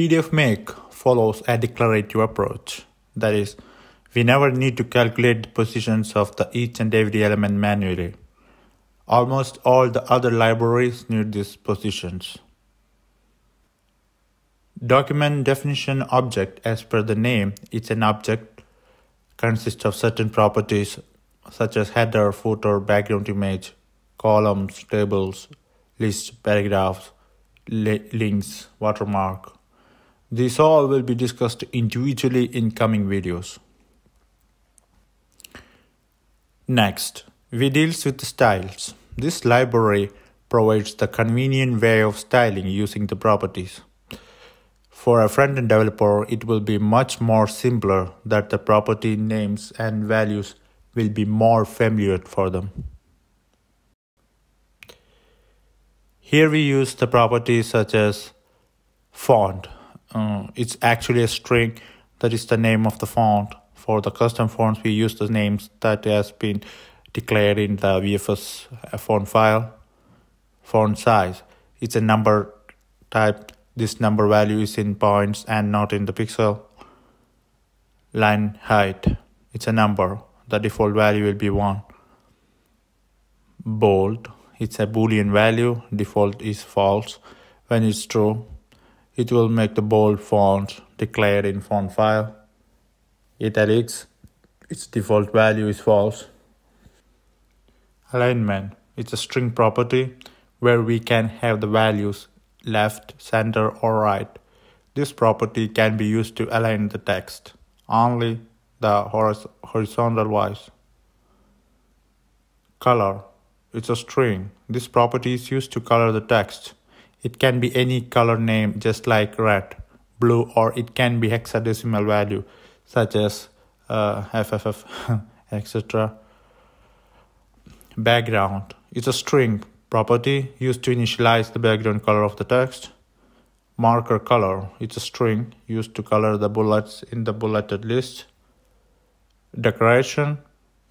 pdfmake follows a declarative approach. That is, we never need to calculate the positions of the each and every element manually. Almost all the other libraries need these positions. Document definition object as per the name, it's an object consists of certain properties such as header, footer, background image, columns, tables, lists, paragraphs, li links, watermark. These all will be discussed individually in coming videos. Next, we deals with styles. This library provides the convenient way of styling using the properties. For a front-end developer, it will be much more simpler that the property names and values will be more familiar for them. Here we use the properties such as font. Uh, it's actually a string that is the name of the font for the custom fonts, we use the names that has been declared in the VFS font file. Font size, it's a number type. This number value is in points and not in the pixel. Line height, it's a number. The default value will be 1. Bold, it's a boolean value. Default is false. When it's true, it will make the bold font declared in font file italics, its default value is false. Alignment, it's a string property where we can have the values left, center or right. This property can be used to align the text, only the horizontal wise. Color, it's a string. This property is used to color the text. It can be any color name just like red, blue or it can be hexadecimal value such as uh, FFF, etc. Background is a string property used to initialize the background color of the text. Marker color it's a string used to color the bullets in the bulleted list. Decoration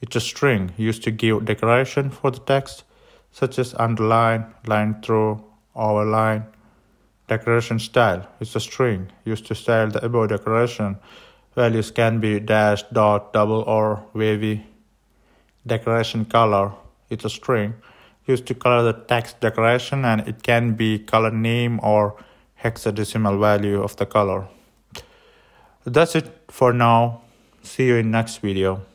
it's a string used to give decoration for the text such as underline, line through, overline. Decoration style is a string used to style the above decoration Values can be dash, dot, double, or wavy. Decoration color. It's a string used to color the text decoration and it can be color name or hexadecimal value of the color. That's it for now. See you in next video.